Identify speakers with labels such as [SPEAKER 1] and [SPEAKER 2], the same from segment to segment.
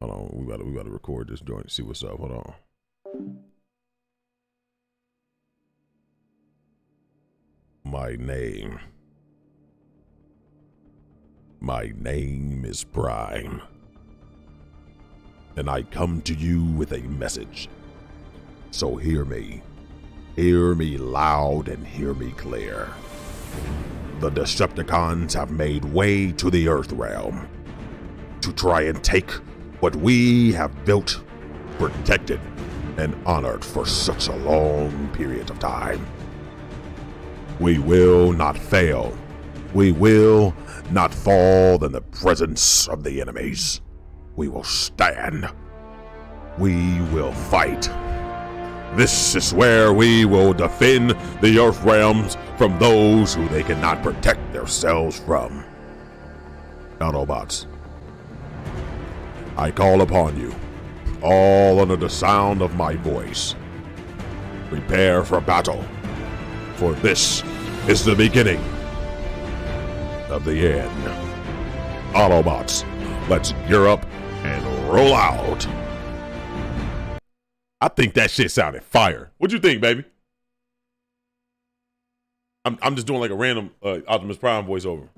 [SPEAKER 1] Hold on, we gotta we gotta record this joint. See what's up. Hold on. My name. My name is Prime. And I come to you with a message. So hear me. Hear me loud and hear me clear. The Decepticons have made way to the Earth realm to try and take what we have built, protected, and honored for such a long period of time. We will not fail. We will not fall in the presence of the enemies. We will stand. We will fight. This is where we will defend the Earth realms from those who they cannot protect themselves from. Autobots, I call upon you, all under the sound of my voice. Prepare for battle, for this is the beginning of the end. Autobots, let's gear up and roll out. I think that shit sounded fire. What you think, baby? I'm I'm just doing like a random uh, Optimus Prime voiceover.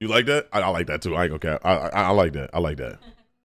[SPEAKER 1] You like that? I, I like that too. I ain't okay. I, I I like that. I like that.